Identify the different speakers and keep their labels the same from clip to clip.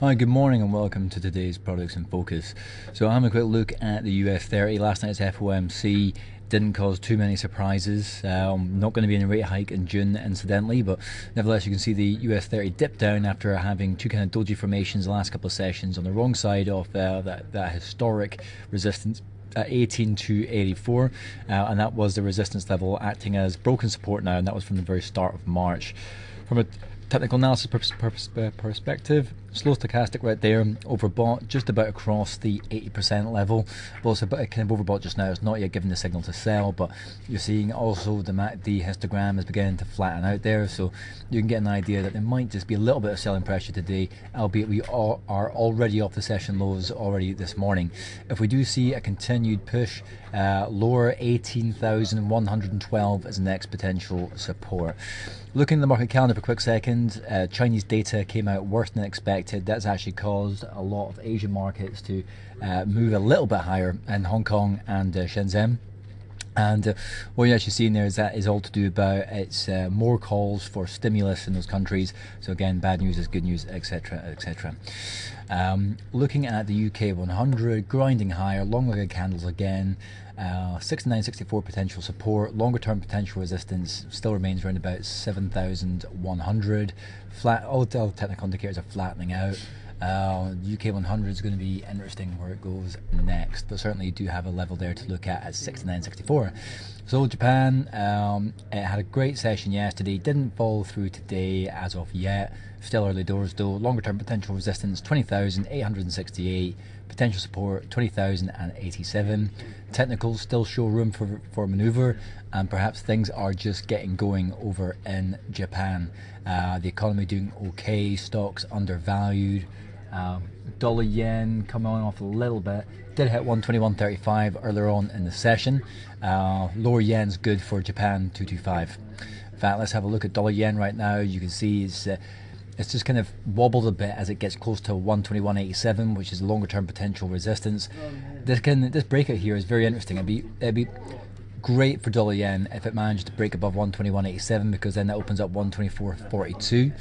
Speaker 1: Hi, good morning and welcome to today's Products in Focus. So, I'm a quick look at the US 30. Last night's FOMC didn't cause too many surprises. Um, not going to be in a rate hike in June, incidentally, but nevertheless, you can see the US 30 dip down after having two kind of doji formations the last couple of sessions on the wrong side of uh, that, that historic resistance at 18 to 84, uh, and that was the resistance level acting as broken support now, and that was from the very start of March. From a technical analysis perspective, slow stochastic right there, overbought just about across the 80% level. But also, but kind of overbought just now. It's not yet given the signal to sell, but you're seeing also the the histogram is beginning to flatten out there, so you can get an idea that there might just be a little bit of selling pressure today, albeit we are, are already off the session lows already this morning. If we do see a continued push uh, lower 18,112 as the next potential support. Looking at the market calendar for a quick second, uh, Chinese data came out worse than expected. That's actually caused a lot of Asian markets to uh, move a little bit higher in Hong Kong and uh, Shenzhen. And uh, what you're actually seeing there is that is all to do about it's uh, more calls for stimulus in those countries. So again, bad news is good news, etc., etc. Um, looking at the UK 100, grinding higher, long legged candles again. Uh, 6964 potential support, longer term potential resistance still remains around about 7100. Flat, all technical indicators are flattening out. Uh, UK 100 is going to be interesting where it goes next, but certainly you do have a level there to look at at 69.64. So Japan, um, it had a great session yesterday, didn't fall through today as of yet. Still early doors though. Longer term potential resistance 20,868, potential support 20,087. Technicals still show room for for maneuver, and perhaps things are just getting going over in Japan. Uh, the economy doing okay, stocks undervalued. Um, dollar yen coming on off a little bit. Did hit 121.35 earlier on in the session. Uh, lower yen's good for Japan 225. In fact, let's have a look at dollar yen right now. You can see it's uh, it's just kind of wobbled a bit as it gets close to 121.87, which is longer term potential resistance. This can this breakout here is very interesting. It'd be it'd be great for dollar yen if it managed to break above 121.87 because then that opens up 124.42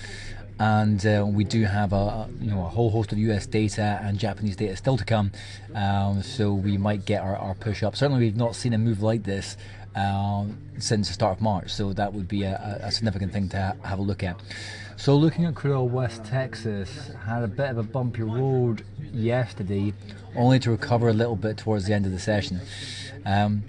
Speaker 1: and uh, we do have a you know a whole host of US data and Japanese data still to come. Um, so we might get our, our push up. Certainly, we've not seen a move like this um, since the start of March. So that would be a, a significant thing to ha- have a look at. So looking at crude oil West Texas had a bit of a bumpy road yesterday, only to recover a little bit towards the end of the session. Um,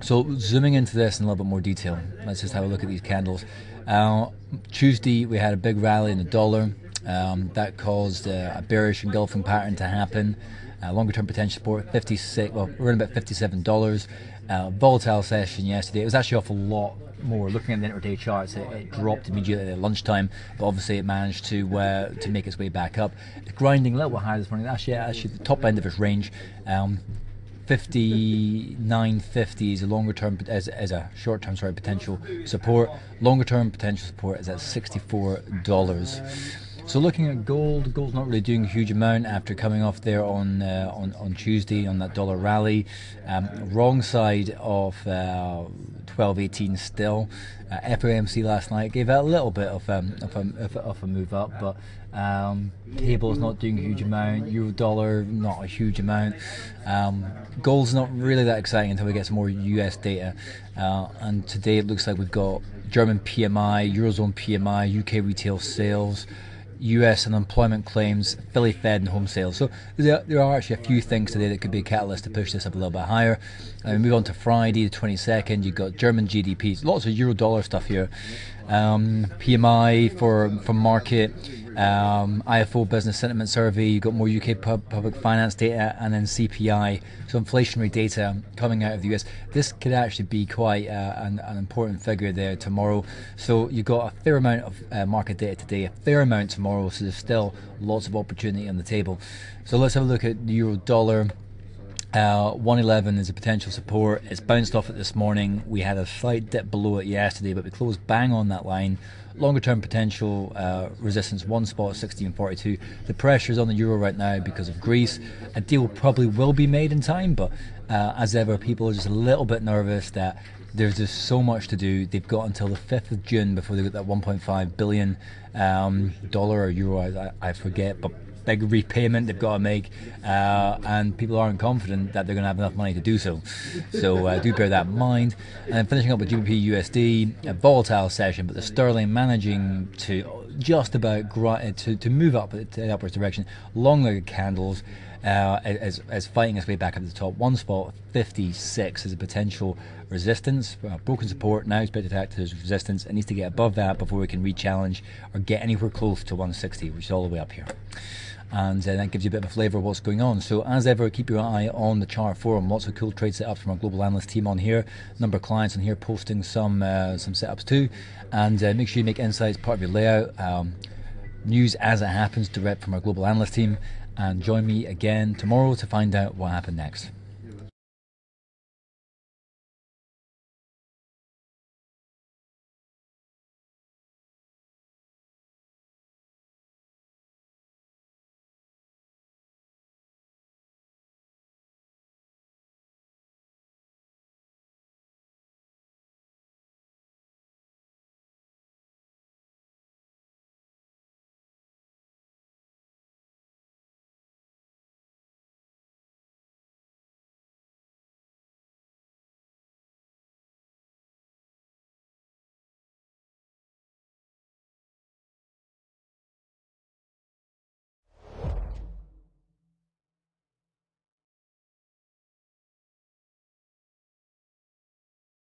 Speaker 1: so zooming into this in a little bit more detail, let's just have a look at these candles. Uh, Tuesday we had a big rally in the dollar. Um, that caused uh, a bearish engulfing pattern to happen. Uh, longer term potential support 56 well we're in about 57 dollars uh, volatile session yesterday it was actually off a lot more looking at the intraday charts it, it dropped immediately at lunchtime but obviously it managed to uh, to make its way back up grinding a little bit higher this morning actually actually the top end of its range um, 59.50 is a longer term as, as a short term sorry potential support. Longer term potential support is at $64 so looking at gold, gold's not really doing a huge amount after coming off there on uh, on, on Tuesday on that dollar rally. Um, wrong side of uh, 1218 still. Uh, FOMC last night gave it a little bit of, um, of, a, of a move up, but um, cable's not doing a huge amount. Euro dollar not a huge amount. Um, gold's not really that exciting until we get some more US data. Uh, and today it looks like we've got German PMI, Eurozone PMI, UK retail sales. US unemployment claims, Philly Fed, and home sales. So there, there are actually a few things today that could be a catalyst to push this up a little bit higher. And we move on to Friday, the 22nd. You've got German GDP, lots of euro dollar stuff here. Um, PMI for for market um, IFO Business Sentiment Survey, you've got more UK pub, public finance data, and then CPI, so inflationary data coming out of the US. This could actually be quite uh, an, an, important figure there tomorrow. So you've got a fair amount of uh, market data today, a fair amount tomorrow, so there's still lots of opportunity on the table. So let's have a look at the euro dollar. Uh, 111 is a potential support. It's bounced off it this morning. We had a slight dip below it yesterday, but we closed bang on that line. Longer term potential uh, resistance, one spot 1642. The pressure is on the euro right now because of Greece. A deal probably will be made in time, but uh, as ever, people are just a little bit nervous that there's just so much to do. They've got until the 5th of June before they get that 1.5 billion um, dollar or euro, I, I forget, but big repayment they've got to make, uh, and people aren't confident that they're going to have enough money to do so. So uh, do bear that in mind. And then finishing up with GBP USD, a volatile session, but the sterling managing to just about to, to move up in the upwards direction. Longer candles uh, as, as fighting its way back up to the top. One spot, 56, is a potential resistance. Uh, broken support now better to act as resistance. It needs to get above that before we can re-challenge or get anywhere close to 160, which is all the way up here and uh, that gives you a bit of a flavour of what's going on. So, as ever, keep your eye on the chart forum. Lots of cool trade setups from our global analyst team on here. Number of clients on here posting some uh, some setups too, and uh, make sure you make insights part of your layout. Um, news as it happens direct from our global analyst team, and join me again tomorrow to find out what happened next.